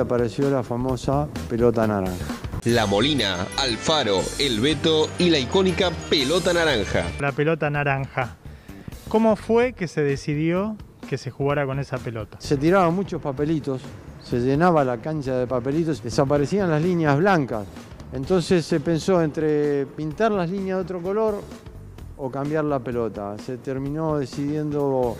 Apareció la famosa pelota naranja. La Molina, Alfaro, El Beto y la icónica pelota naranja. La pelota naranja. ¿Cómo fue que se decidió que se jugara con esa pelota? Se tiraban muchos papelitos, se llenaba la cancha de papelitos, desaparecían las líneas blancas. Entonces se pensó entre pintar las líneas de otro color o cambiar la pelota. Se terminó decidiendo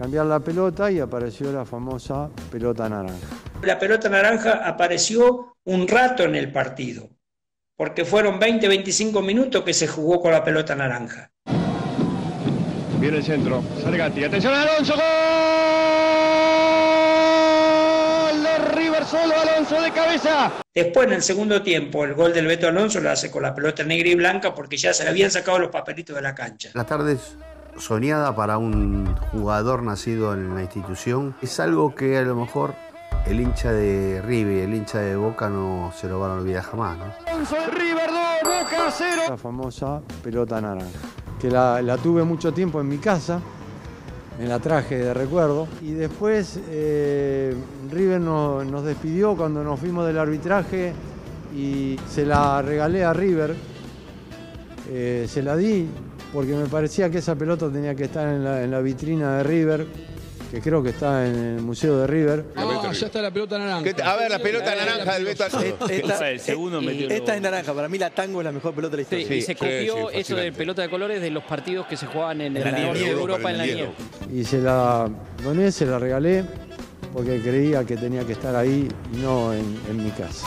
cambiar la pelota y apareció la famosa pelota naranja. La pelota naranja apareció un rato en el partido, porque fueron 20-25 minutos que se jugó con la pelota naranja. Viene el centro, Sargati, atención Alonso, gol de River solo, Alonso de cabeza. Después en el segundo tiempo el gol del Beto Alonso lo hace con la pelota negra y blanca porque ya se le habían sacado los papelitos de la cancha. La tarde es soñada para un jugador nacido en la institución es algo que a lo mejor el hincha de River y el hincha de Boca no se lo van a olvidar jamás. ¿no? River 2, Boca 0. La famosa pelota naranja, que la, la tuve mucho tiempo en mi casa, me la traje de recuerdo. Y después eh, River no- nos despidió cuando nos fuimos del arbitraje y se la regalé a River. Eh, se la di porque me parecía que esa pelota tenía que estar en la, en la vitrina de River, que creo que está en el Museo de River. Ah, ya está la pelota naranja. ¿Qué- A ver, la pelota naranja del Beto. Esta, el segundo eh, metió el esta gol. es naranja, para mí la tango es la mejor pelota de la Sí, historia. y se sí, copió sí, eso de fascinante. pelota de colores de los partidos que se jugaban en el la norte de nieve, Europa en la nieve. y se la doné, se la regalé porque creía que tenía que estar ahí no en, en mi casa.